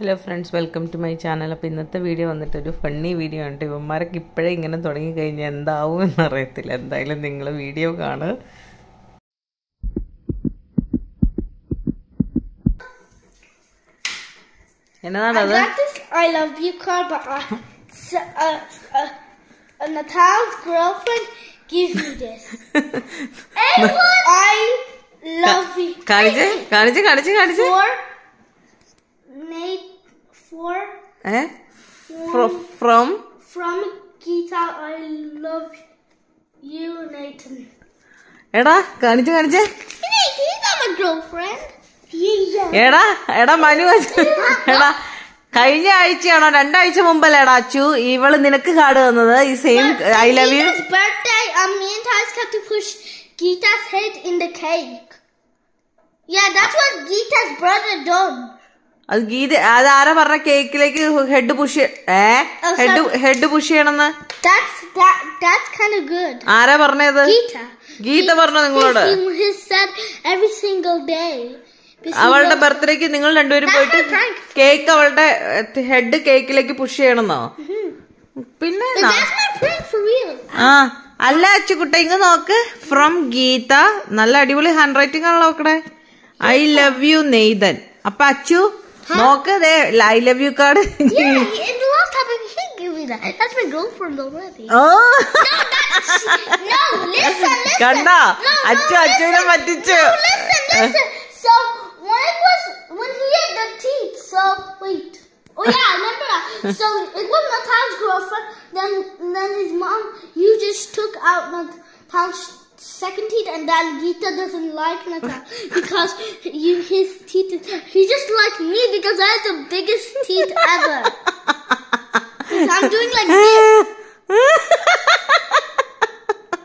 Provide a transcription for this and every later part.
Hello friends welcome to my channel അപ്പോൾ ഇന്നത്തെ video വന്നിട്ട് ഒരു ഫണ്ണി വീഡിയോ ആണ് ഇവന്മാരൊക്കെ ഇപ്പോഴേ ഇങ്ങനെ തുടങ്ങി കഴിഞ്ഞാൽ എന്താവും എന്നറിയത്തില്ല. എന്തായാലും നിങ്ങൾ വീഡിയോ കാണുക എന്നതാണത്? I love you card, but uh, uh, uh, uh, Natal's girlfriend gives me this. I love you. കാണിച്ച് കാണിച്ച് കാണിച്ച് കാണിച്ച്. For ഏ from? from Gita, I love you, Nathan. എടാ കാണിച്ച് കാണിച്ച് he's not my girlfriend. Yeah. എടാ എടാ മനു എടാ കഴിഞ്ഞ ആഴ്ചയാണോ രണ്ടാഴ്ച മുമ്പല്ലേ എടാ അച്ചു ഇവൾ നിനക്ക് കാർഡ് തന്നത് ഈ same I love you um, Gita's head in the cake. Yeah, that's what Gita's brother done. അത് ഗീത അത് ആരാ പറഞ്ഞ കേക്കിലേക്ക് ഹെഡ് പുഷ് ഏ? ഹെഡ് ഹെഡ് പുഷ് ചെയ്യണമെന്ന്? ആരാ പറഞ്ഞത്. ഗീത. പറഞ്ഞോ നിങ്ങളോട്? അവളുടെ ബർത്ത്ഡേക്ക് നിങ്ങൾ രണ്ടുപേരും പോയിട്ട് കേക്ക് അവളുടെ ഹെഡ് കേക്കിലേക്ക് പുഷ് ചെയ്യണമെന്നോ? പിന്നെ But ന- that's my prank for real. ആ അല്ല അച്ചുകുട്ട ഇങ്ങ് നോക്ക്. ഫ്രം ഗീത. നല്ല അടിപൊളി ഹാൻഡ് റൈറ്റിംഗ് ആണല്ലോ നോക്കണേ ഐ ലവ് യു നെയ്തൻ. അപ്പൊ അച്ചു നോക്ക് ദേ I love you card Yeah, in the last topic, he gave me that. That's my girlfriend already. Oh No, that's no. Listen, listen. കണ്ടോ No, no, അച്ചു അച്ചുവിനെ listen. പറ്റിച്ചു No, listen, listen. So when it was when he had the teeth, so wait. Oh yeah, I remember that. So it was Natal's girlfriend. Then then his mom, you just took out Natal's second teeth, and then Gita doesn't like Natal because you his teeth. He just like me because I have the biggest teeth ever. I'm doing like this.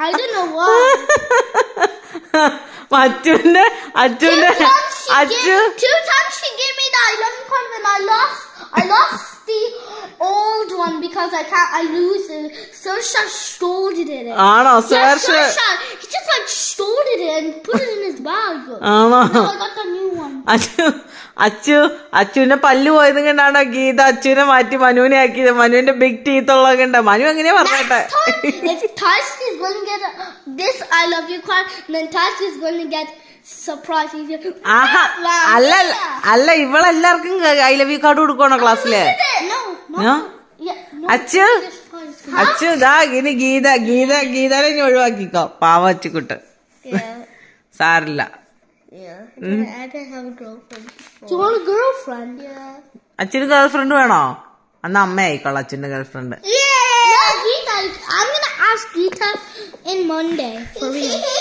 I don't know why. അച്ചുവിന്റെ അച്ചുവിന്റെ Two times she Achu gave, two times she gave me the 11 card and I lost. I lost the old one because I can't. I lose it. Sersha stole it. in it. ആണോ Yeah, സേർഷ് Sersha. He just like stole it and put it in his bag. ആണോ Now I got the new one. Achu Achu അച്ചുവിന്റെ പല്ല് പോയത് കണ്ടാണോ ഗീത അച്ചുവിനെ മാറ്റി മനുവിനെ ആക്കിയത് മനുവിന്റെ big teeth ഉള്ളത് കണ്ട മനു എങ്ങനെയാ പറഞ്ഞേട്ടെ Next time, if Tash is going to get a, this I love you card, then Tash is going to get surprise. He's alla, ആഹാ അല്ല അല്ല, അല്ല ഇവളെല്ലാവർക്കും ഐ ലവ് യു കാർഡ് കൊടുക്കണോ ക്ലാസ്സിൽ No, no. No? Yeah, no. Achu. അച്ഛതാ ഇനി ഗീത ഗീത ഗീതനെ ഞാൻ ഒഴിവാക്കിക്കോ. പാവ അച്ചുകുട്ട് സാറില്ല അച്ഛന് ഗേൾഫ്രണ്ട് വേണോ? അന്ന് അമ്മ ആയിക്കോളാം അച്ഛന്റെ ഗേൾഫ്രണ്ട്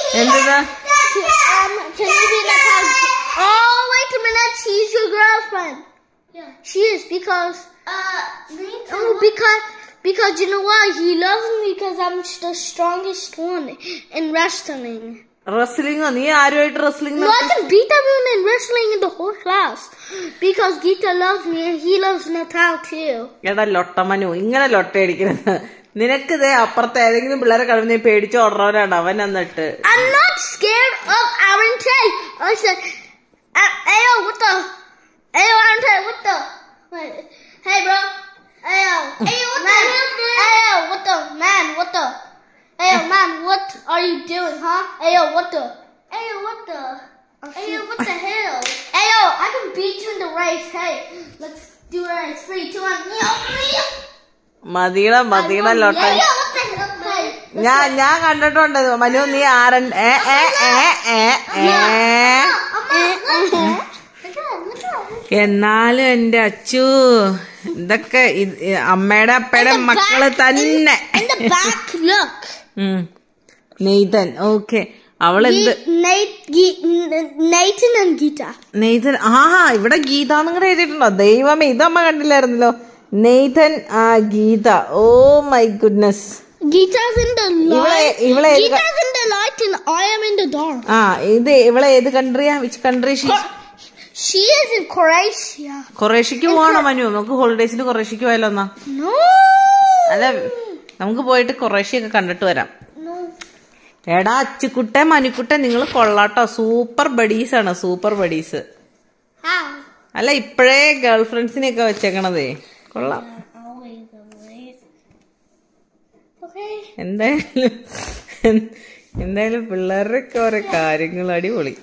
എന്താ Because you know what? He loves me because I'm the strongest one in wrestling. റെസ്ലിംഗോ നീ ആരുമായിട്ട് wrestling? No, I can beat everyone in wrestling in the whole class. Because Gita loves me and he loves Natal too. എടാ ലൊട്ടമനു ഇങ്ങനെ ലൊട്ടയടിക്കരുത് നിനക്കിത് അപ്പുറത്തെ ഏതെങ്കിലും പിള്ളേരെ കഴിവ് നീ പേടിച്ച് ഓടുന്നവരാണ് അവൻ എന്നിട്ട് I'm not scared of Aaron Tay. I said, uh, Ayo, what the? Ayo, Aaron Tay, what the? Wait, hey, bro. Ayo, Ayo, what man. the? Ayo, what the? Man, what the? Ayo, man, what are you doing, huh? Ayo, what the? Ayo, what the? Ayo, what the hell? Ayo, I can beat you in the race. Hey, let's do a race. Three, two, one. മതിയുടെ മതിയുടെ ലൊട്ട Ayo, what the hell? Hey, ഞാൻ ഞാൻ കണ്ടിട്ടുണ്ട് മനു നീ ആരൻ ഏ ഏ ഏ ഏ ഏ എന്നാലും എന്റെ അച്ചു ഇതൊക്കെ ഇത് അമ്മയുടെ അപ്പയുടെ മക്കൾ തന്നെ നെയ്തൻ. ഓക്കെ. അവളെന്ത്. നെയ്തൻ ആഹാ ഇവിടെ ഗീത നിങ്ങളുടെ എഴുതിയിട്ടുണ്ടോ? ദൈവമേ ഇതമ്മ കണ്ടില്ലായിരുന്നല്ലോ. നെയ്തൻ ആ ഗീത. Oh my goodness. ആ ഇത് ഇവളെ ഏത് കൺട്രിയാ which country She is? In Croatia. കൊറേഷ്യക്ക് പോവാണോ മനു? നമുക്ക് ഹോളിഡേസിൽ കൊറേഷ്യക്ക് പോയാലോ എന്നാ. അല്ല നമുക്ക് പോയിട്ട് കൊറേഷ്യയൊക്കെ കണ്ടിട്ട് വരാം. എടാ അച്ചുക്കുട്ടെ മനുക്കുട്ടെ നിങ്ങൾ കൊള്ളാട്ടോ. സൂപ്പർ ബഡീസ് ആണ് സൂപ്പർ ബഡീസ്? അല്ല ഇപ്പോഴേ ഗേൾ ഫ്രണ്ട്സിനെയൊക്കെ വെച്ചേക്കണതേ. കൊള്ളാം. എന്തായാലും എന്തായാലും പിള്ളേരുടെ ഒക്കെ ഓരോ കാര്യങ്ങൾ അടിപൊളി.